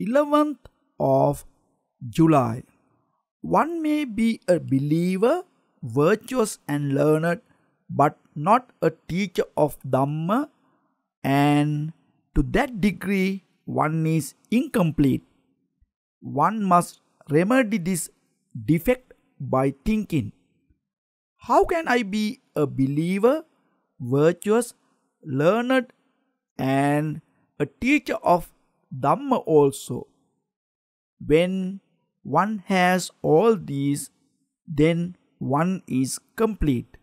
11th of July. One may be a believer, virtuous and learned, but not a teacher of Dhamma, and to that degree one is incomplete. One must remedy this defect by thinking how can I be a believer, virtuous, learned, and a teacher of Dhamma also? When one has all these, then one is complete.